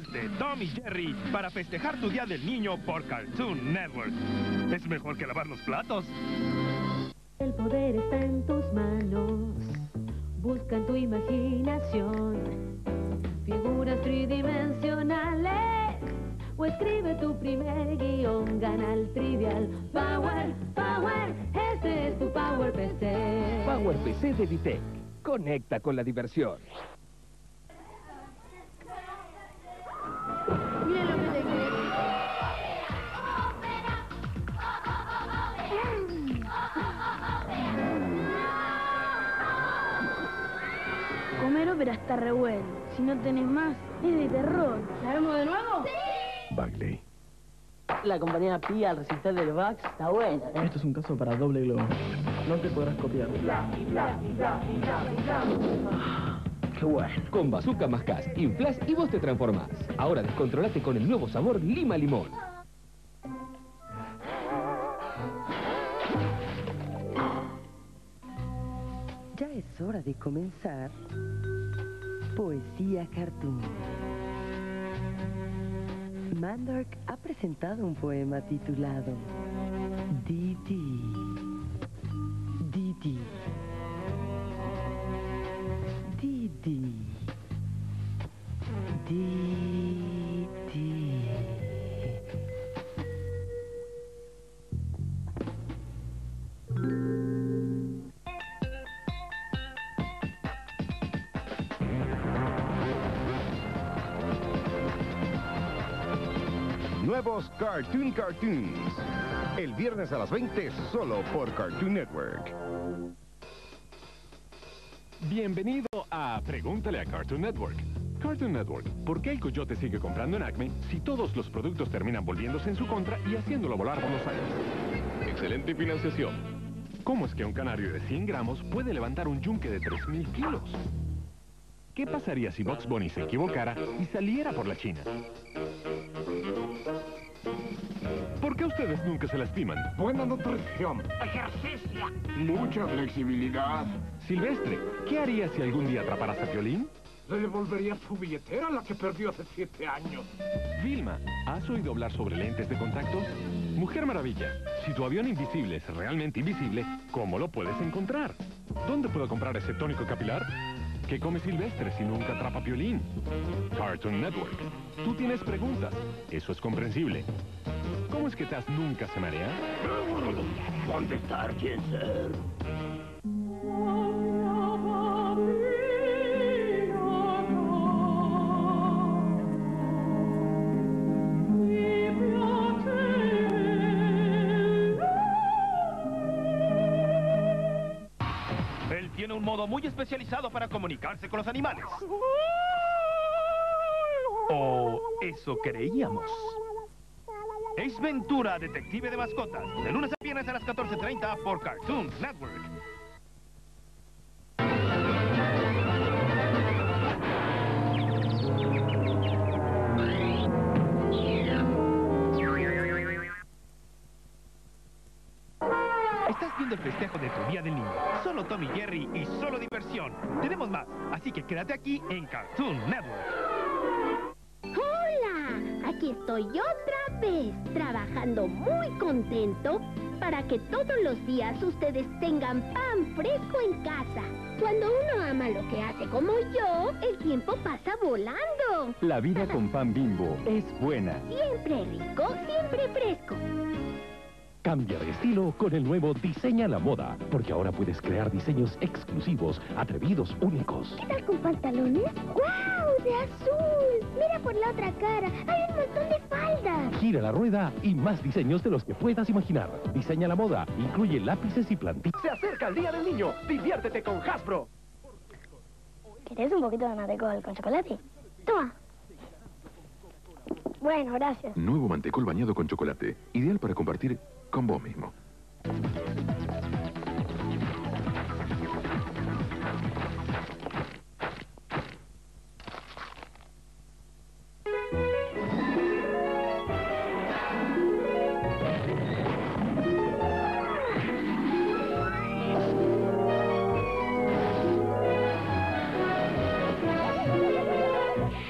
de Tom y Jerry para festejar tu Día del Niño por Cartoon Network. Es mejor que lavar los platos. El poder está en tus manos. Busca en tu imaginación figuras tridimensionales. O escribe tu primer guion, gana el trivial. Power, Power, este es tu Power PC. Power PC de Vitec. Conecta con la diversión. Está re bueno. Si no tenés más, es de terror. ¿La vemos de nuevo? Bagley. La compañía Pia al recital del Vax está buena. ¿eh? Esto es un caso para doble globo. No te podrás copiar. Qué bueno. Con Bazooka más gas, inflas y vos te transformás. Ahora descontrolate con el nuevo sabor Lima Limón. Ya es hora de comenzar Poesía Cartoon. Mandark ha presentado un poema titulado Didi. Didi. Nuevos Cartoon Cartoons. El viernes a las 20 solo por Cartoon Network. Bienvenido a Pregúntale a Cartoon Network. Cartoon Network, ¿por qué el coyote sigue comprando en Acme si todos los productos terminan volviéndose en su contra y haciéndolo volar por los aires? Excelente financiación. ¿Cómo es que un canario de 100 gramos puede levantar un yunque de 3.000 kilos? ¿Qué pasaría si Box Bunny se equivocara y saliera por la China? ¿Por qué ustedes nunca se lastiman? Buena nutrición. Ejercicio. Mucha flexibilidad. Silvestre, ¿qué harías si algún día atraparas a Violín? Le devolvería su billetera, la que perdió hace siete años. Vilma, ¿has oído hablar sobre lentes de contacto? Mujer Maravilla, si tu avión invisible es realmente invisible, ¿cómo lo puedes encontrar? ¿Dónde puedo comprar ese tónico capilar? ¿Qué come Silvestre si nunca atrapa Piolín? Cartoon Network. Tú tienes preguntas. Eso es comprensible. ¿Cómo es que Taz nunca se marea? ¿Dónde está ser? Él tiene un modo muy especializado para comunicarse con los animales. O eso creíamos. Ace Ventura, detective de mascotas. De lunes a viernes a las 14.30 por Cartoon Network. Estás viendo el festejo de tu Día del Niño. Solo Tommy Jerry y solo diversión. Tenemos más, así que quédate aquí en Cartoon Network. ¡Hola! Aquí estoy otra trabajando muy contento para que todos los días ustedes tengan pan fresco en casa. Cuando uno ama lo que hace como yo, el tiempo pasa volando. La vida con pan bimbo es buena. Siempre rico, siempre fresco. Cambia de estilo con el nuevo Diseña la Moda, porque ahora puedes crear diseños exclusivos, atrevidos, únicos. ¿Qué tal con pantalones? ¡Guau! ¡De azul! Mira por la otra cara, hay un montón de faldas. Gira la rueda y más diseños de los que puedas imaginar. Diseña la Moda, incluye lápices y plantillas. Se acerca el Día del Niño. Diviértete con Hasbro. ¿Querés un poquito de mantecol con chocolate? Toma. Bueno, gracias. Nuevo mantecol bañado con chocolate. Ideal para compartir con vos mismo.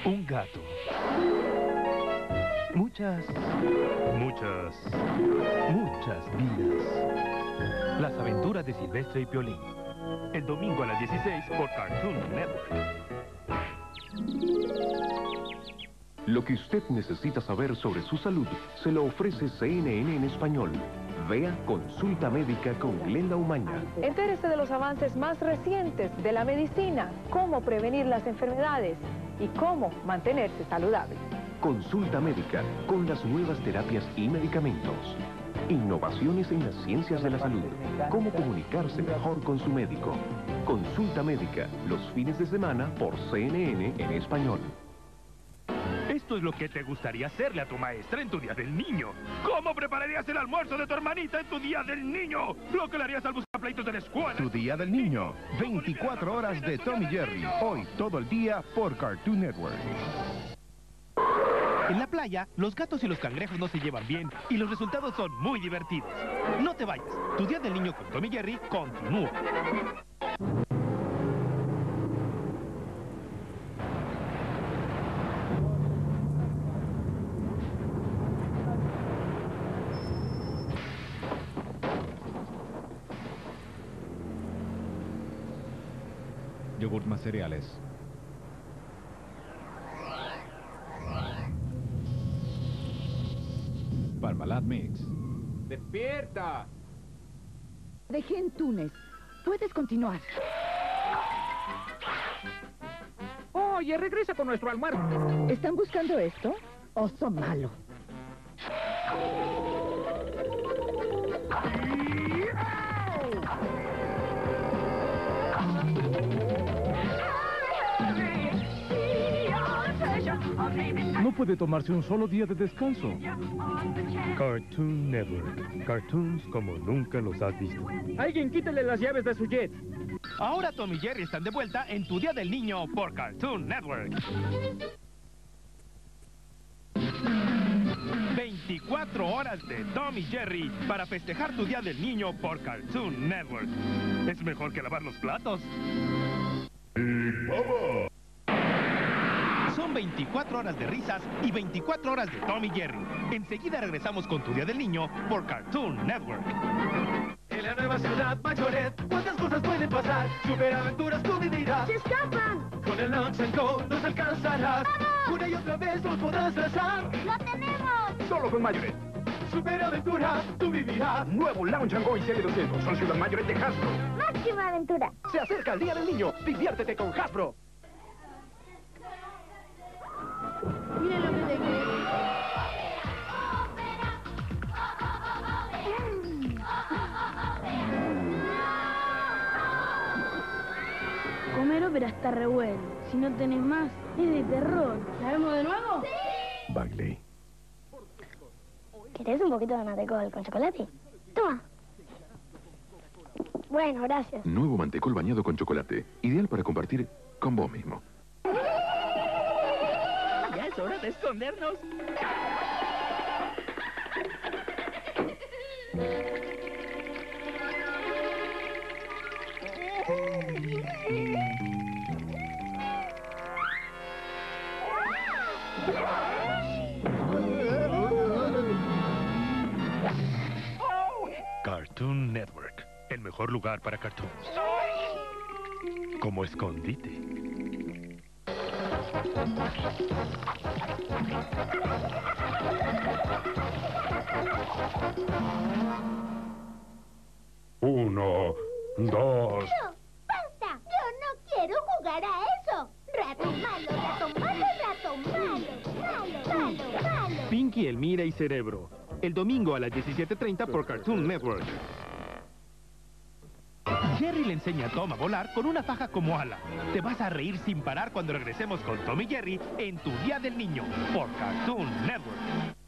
Un gato. muchas, muchas, muchas vidas. Las aventuras de Silvestre y Piolín. El domingo a las 16 por Cartoon Network. Lo que usted necesita saber sobre su salud se lo ofrece CNN en español. Vea Consulta Médica con Glenda Umaña. Entérese de los avances más recientes de la medicina, cómo prevenir las enfermedades y cómo mantenerse saludable. Consulta Médica con las nuevas terapias y medicamentos. Innovaciones en las ciencias de la salud. Cómo comunicarse mejor con su médico. Consulta Médica los fines de semana por CNN en español. Esto es lo que te gustaría hacerle a tu maestra en tu Día del Niño. ¿Cómo prepararías el almuerzo de tu hermanita en tu Día del Niño? Lo que le harías al buscar pleitos de la escuela. Tu Día del Niño. 24 horas de Tommy Jerry. Hoy todo el día por Cartoon Network. En la playa, los gatos y los cangrejos no se llevan bien y los resultados son muy divertidos. No te vayas. Tu Día del Niño con Tommy Jerry continúa. Yogurt más cereales. Mix. ¡Despierta! Dejé en Túnez. Puedes continuar. Oye, regresa con nuestro almuerzo. ¿Están buscando esto? Oso malo. No puede tomarse un solo día de descanso. Cartoon Network. Cartoons como nunca los has visto. Alguien quítele las llaves de su jet. Ahora Tom y Jerry están de vuelta en tu Día del Niño por Cartoon Network. 24 horas de Tom y Jerry para festejar tu Día del Niño por Cartoon Network. Es mejor que lavar los platos. Son 24 horas de risas y 24 horas de Tom y Jerry. Enseguida regresamos con tu Día del Niño por Cartoon Network. En la nueva ciudad Mayoret, ¿cuántas cosas pueden pasar? Superaventuras tú vivirás. ¡Se escapan! Con el Lunch and Go los alcanzarás. Una y otra vez los podrás trazar. ¡Lo tenemos! Solo con Mayoret. Superaventuras tú vivirás. Nuevo Lounge and Go y CL200 son Ciudad Mayoret de Hasbro. ¡Máxima aventura! Se acerca el Día del Niño. Diviértete con Hasbro. Mira lo que tengo. Comer ópera está re bueno. Si no tenés más, es de terror. ¿La vemos de nuevo? Bagley. ¿Querés un poquito de mantecol con chocolate? Toma. Bueno, gracias. Nuevo mantecol bañado con chocolate. Ideal para compartir con vos mismo. Hora de escondernos. Cartoon Network. El mejor lugar para cartoons. Como escondite. Uno, dos. ¡No! ¡Basta! Yo no quiero jugar a eso. Rato malo, rato malo, rato malo. Malo, malo, malo. Pinky, Elmira y Cerebro. El domingo a las 17.30 por Cartoon Network. Jerry le enseña a Tom a volar con una faja como ala. Te vas a reír sin parar cuando regresemos con Tom y Jerry en tu Día del Niño por Cartoon Network.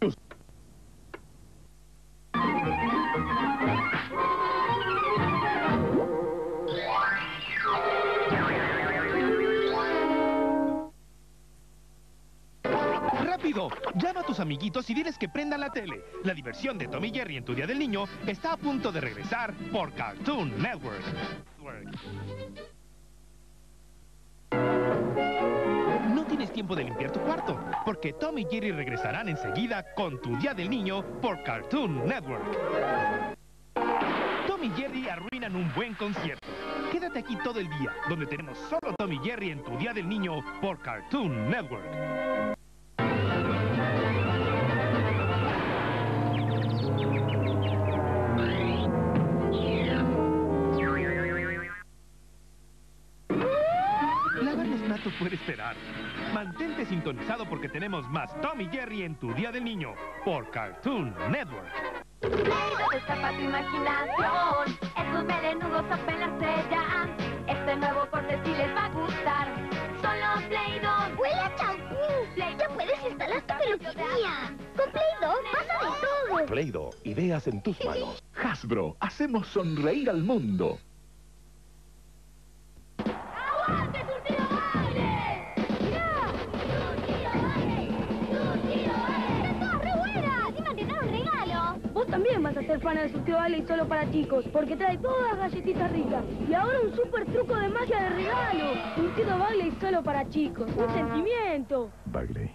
Llama a tus amiguitos y diles que prendan la tele. La diversión de Tom y Jerry en tu Día del Niño está a punto de regresar por Cartoon Network. No tienes tiempo de limpiar tu cuarto, porque Tom y Jerry regresarán enseguida con tu Día del Niño por Cartoon Network. Tom y Jerry arruinan un buen concierto. Quédate aquí todo el día, donde tenemos solo Tom y Jerry en tu Día del Niño por Cartoon Network. Esperar. Mantente sintonizado porque tenemos más Tom y Jerry en tu Día del Niño por Cartoon Network. Play-Doh destapa tu imaginación. Estos melenudos apenas sellan. Este nuevo corte sí les va a gustar. Solo Play-Doh. ¡Huele a champú! ¡Ya puedes instalar tu peluquería! Con Play-Doh pasa de todo. Play-Doh, ideas en tus manos. Hasbro, hacemos sonreír al mundo. También vas a ser fan del surtido Bailey solo para chicos, porque trae todas las galletitas ricas. Y ahora un super truco de magia de regalo. Surtido Bailey solo para chicos. Un sentimiento. Bailey.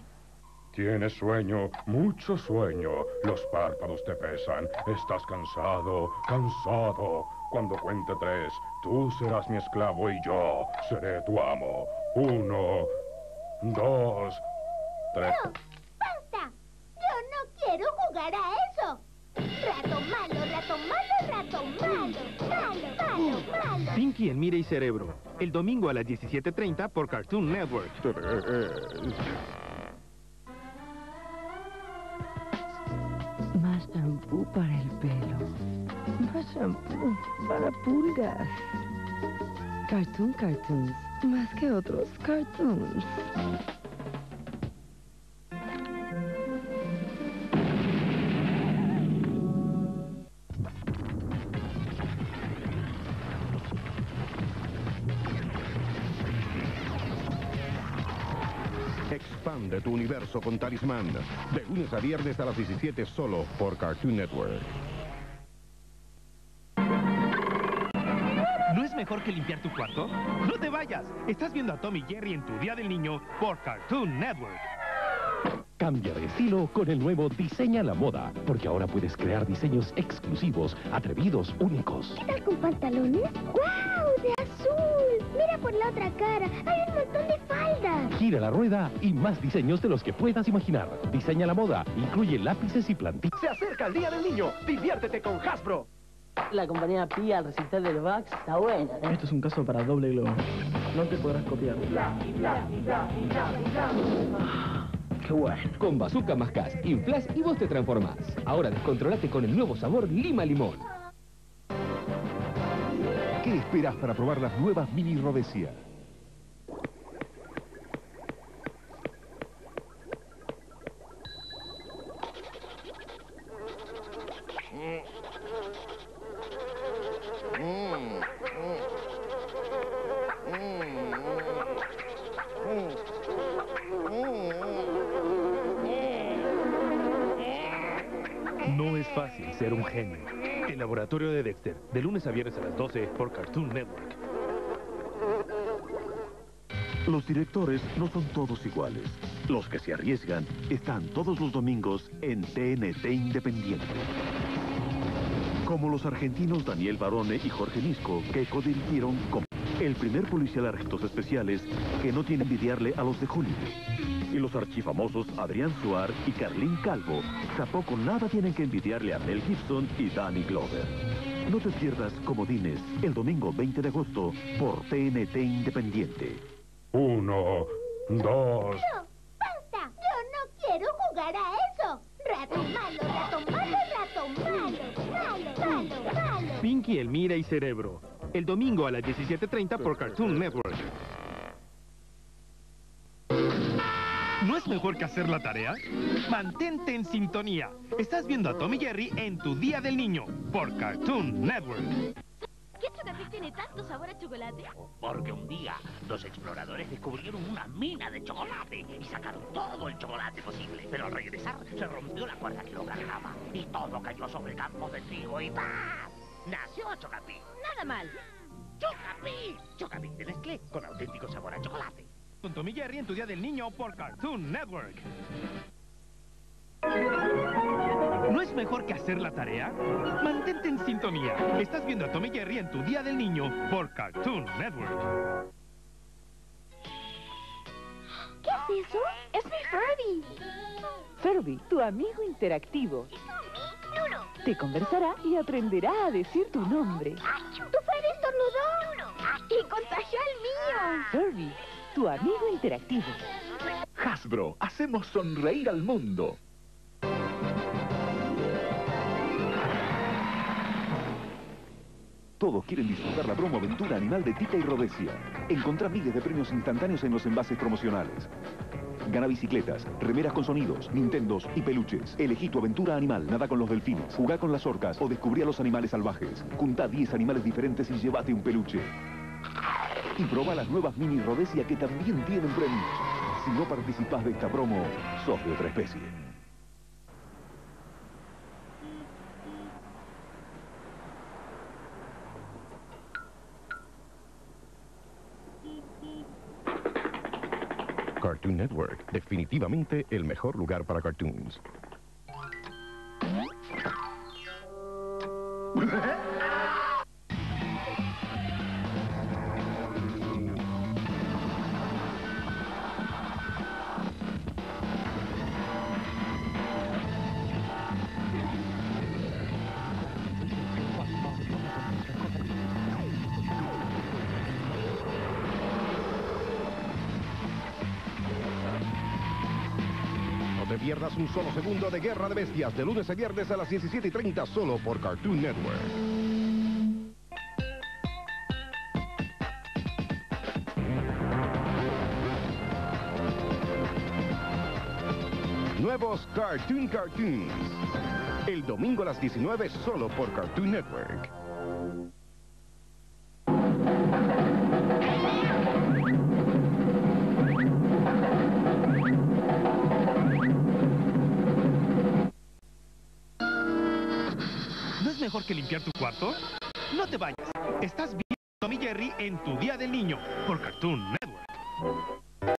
Tienes sueño, mucho sueño. Los párpados te pesan. Estás cansado, cansado. Cuando cuente tres, tú serás mi esclavo y yo seré tu amo. Uno, dos, tres. ¡Basta! Yo no quiero jugar a eso. Rato malo, rato malo, rato malo. Malo, malo, malo. Pinky en Mira y Cerebro. El domingo a las 17.30 por Cartoon Network. Más shampoo para el pelo. Más shampoo para pulgas. Cartoon Cartoons. Más que otros cartoons. Tu universo con Talismán. De lunes a viernes a las 17 solo por Cartoon Network. ¿No es mejor que limpiar tu cuarto? ¡No te vayas! Estás viendo a Tom y Jerry en tu Día del Niño por Cartoon Network. Cambia de estilo con el nuevo Diseña la Moda, porque ahora puedes crear diseños exclusivos, atrevidos, únicos. ¿Qué tal con pantalones? ¡Guau! Mira por la otra cara. Hay un montón de faldas. Gira la rueda y más diseños de los que puedas imaginar. Diseña la Moda, incluye lápices y plantillas. Se acerca el Día del Niño. Diviértete con Hasbro. La compañía Pia al resistor del Vax está buena. ¿eh? Esto es un caso para doble globo. No te podrás copiar. Qué bueno. Con Bazooka más gas, inflas y vos te transformás. Ahora descontrolate con el nuevo sabor Lima Limón. ¿Qué esperas para probar las nuevas mini Rodesia? De Dexter, de lunes a viernes a las 12 por Cartoon Network. Los directores no son todos iguales. Los que se arriesgan están todos los domingos en TNT Independiente. Como los argentinos Daniel Barone y Jorge Nisco, que codirigieron como el primer policial arrestos especiales que no tiene envidiarle a los de Hollywood. Y los archifamosos Adrián Suar y Carlín Calvo tampoco nada tienen que envidiarle a Mel Gibson y Danny Glover. No te pierdas Comodines el domingo 20 de agosto por TNT Independiente. Uno, dos. ¡No! ¡Basta! Yo no quiero jugar a eso. Rato malo, rato malo, rato malo. Malo, malo, malo. Pinky, Elmira y Cerebro. El domingo a las 17.30 por Cartoon Network. ¿No es mejor que hacer la tarea? Mantente en sintonía. Estás viendo a Tom y Jerry en tu Día del Niño por Cartoon Network. ¿Qué chocolate tiene tanto sabor a chocolate? Porque un día los exploradores descubrieron una mina de chocolate y sacaron todo el chocolate posible. Pero al regresar se rompió la cuerda que lo cargaba y todo cayó sobre campos de trigo y paz. Nació Chocapi. Nada mal. Chocapi. Chocapi de Nestlé con auténtico sabor a chocolate. Con Tommy Jerry en tu Día del Niño por Cartoon Network. ¿No es mejor que hacer la tarea? Mantente en sintonía. Estás viendo a Tommy Jerry en tu Día del Niño por Cartoon Network. ¿Qué es eso? Es mi Furby. Furby, tu amigo interactivo. Te conversará y aprenderá a decir tu nombre. ¡Tu Furby estornudó! ¡Y contagió al mío! Furby, tu amigo interactivo. Hasbro, hacemos sonreír al mundo. Todos quieren disfrutar la promo aventura animal de Tita y Rodesia. Encontrá miles de premios instantáneos en los envases promocionales. Gana bicicletas, remeras con sonidos, nintendos y peluches. Elegí tu aventura animal, nada con los delfines, jugá con las orcas o descubrí a los animales salvajes. Juntá 10 animales diferentes y llévate un peluche. Y proba las nuevas mini Rodesia que también tienen premios. Si no participás de esta promo, sos de otra especie. Cartoon Network, definitivamente el mejor lugar para cartoons. pierdas un solo segundo de Guerra de Bestias de lunes a viernes a las 17 y 30 solo por Cartoon Network. Nuevos Cartoon Cartoons. El domingo a las 19 solo por Cartoon Network. Que limpiar tu cuarto? No te vayas. Estás viendo a Tommy Jerry en tu Día del Niño por Cartoon.